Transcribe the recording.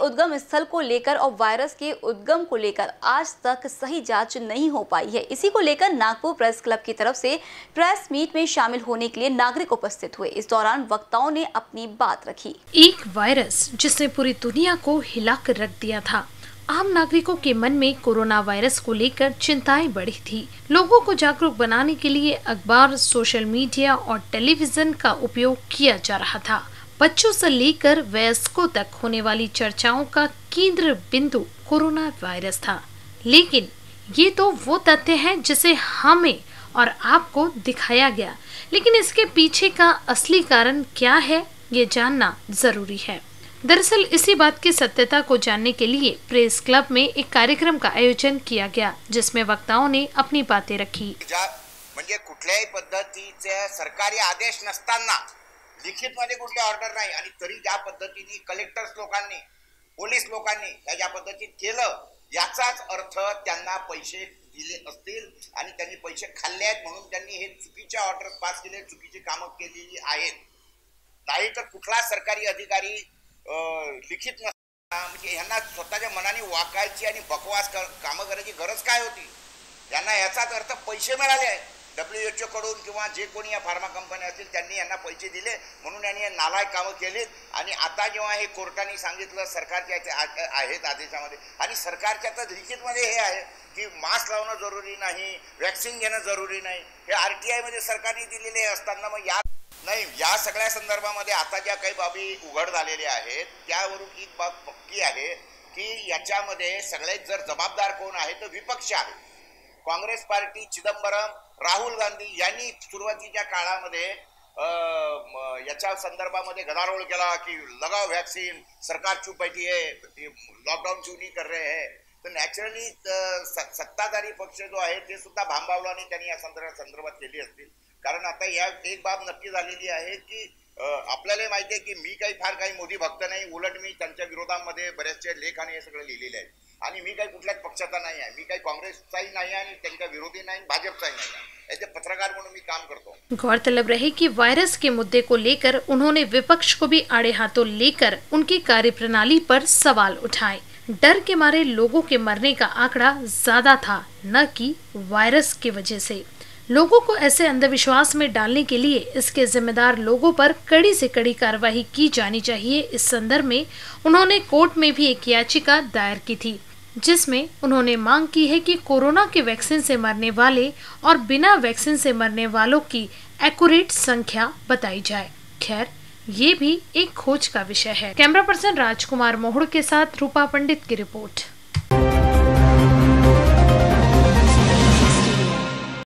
उद्गम स्थल को लेकर और वायरस के उद्गम को लेकर आज तक सही जाँच नहीं हो पाई है। इसी को लेकर नागपुर प्रेस क्लब की तरफ़ से प्रेस मीट में शामिल होने के लिए नागरिक उपस्थित हुए। इस दौरान वक्ताओं ने अपनी बात रखी। एक वायरस जिसने पूरी दुनिया को हिलाकर रख दिया था। आम नागरिकों के मन में कोरोना वायरस को लेकर चिंताएँ बढ़ी थी। लोगों को जागरूक बनाने के लिए अखबार, सोशल मीडिया और टेलीविज़न का उपयोग किया जा रहा था। बच्चों से लेकर वयस्कों तक होने वाली चर्चाओं का केंद्र बिंदु कोरोना वायरस था। लेकिन ये तो वो तथ्य है जिसे हमें और आपको दिखाया गया। लेकिन इसके पीछे का असली कारण क्या है, ये जानना ज़रूरी है। दरअसल इसी बात की सत्यता को जानने के लिए प्रेस क्लब में एक कार्यक्रम का आयोजन किया गया, जिसमें वक्ताओं ने अपनी बातें रखी। कुठल्याही पद्धतीचे सरकारी आदेश नसताना लिखितमध्ये कुठली ऑर्डर नाही. आणि तरी ज्या पद्धतीने कलेक्टर्स लोकांनी पोलीस लोकांनी ह्या ज्या पद्धतीत केलं याचाच अर्थ त्यांना पैसे दिले असतील आणि त्यांनी पैसे खाल्ले आहेत म्हणून त्यांनी हे चुकीचे ऑर्डर पास केले चुकीची कामं केलेली आहेत. नाही तर कुठला सरकारी अधिकारी लिखित नसताना म्हणजे ह्यांना स्वतःच्या मनाने वाकायची आणि बकवास कामं करायची गरज काय होती? यांना याचाच अर्थ पैसे मिळाले आहेत. डब्ल्यू एच ओकडून किंवा जे कोणी या फार्मा कंपन्या असतील त्यांनी यांना पैसे दिले. म्हणून यांनी नालायक कामं केलीत. आणि आता जेव्हा हे कोर्टाने सांगितलं सरकारच्या आहेत आदेशामध्ये. आणि सरकारच्या तर लिखितमध्ये हे आहे की मास्क लावणं जरुरी नाही व्हॅक्सिन घेणं जरुरी नाही. हे आर टी आयमध्ये सरकारने दिलेले असताना मग या नाही या सगळ्या संदर्भामध्ये आता ज्या काही बाबी उघड झालेल्या आहेत त्यावरून एक बाब पक्की आहे की याच्यामध्ये सगळ्यात जर जबाबदार कोण आहे तर विपक्ष आहे. काँग्रेस पार्टी चिदंबरम राहुल गांधी यांनी सुरुवातीच्या काळामध्ये याच्या संदर्भामध्ये गदारोळ केला की लगाव व्हॅक्सिन सरकार चुप बैठी आहे लॉकडाऊन चुनी कर रहे है. तर नॅचरली सत्ताधारी पक्ष जो आहे ते सुद्धा भांबावलाने त्यांनी या संदर्भात केली असतील. कारण आता या एक बाब नक्की झालेली आहे की आपल्याला माहिती आहे की मी काही फार काही मोदी भक्त नाही. उलट मी त्यांच्या विरोधामध्ये बरेचसे लेख आणि हे सगळं लिहिलेले आहेत. आणि मी काही कुठल्याच पक्षाचा नाही आहे. मी काही कांग्रेसचाही नाही आणि त्यांच्या विरोधी नाही भाजपचाही नाही आहे. गौरतलब रहे कि वायरस के मुद्दे को लेकर उन्होंने विपक्ष को भी आड़े हाथों लेकर उनकी कार्यप्रणाली पर सवाल उठाए। डर के मारे लोगों के मरने का आंकड़ा ज़्यादा था, न कि वायरस की वजह से। लोगों को ऐसे अंधविश्वास में डालने के लिए इसके जिम्मेदार लोगों पर कड़ी से कड़ी कार्रवाई की जानी चाहिए। इस संदर्भ में उन्होंने कोर्ट में भी एक याचिका दायर की थी। जिसमें उन्होंने मांग की है कि कोरोना के वैक्सीन से मरने वाले और बिना वैक्सीन से मरने वालों की एक्यूरेट संख्या बताई जाए। खैर, ये भी एक खोज का विषय है। कैमरा पर्सन राजकुमार मोहड़ के साथ रूपा पंडित की रिपोर्ट।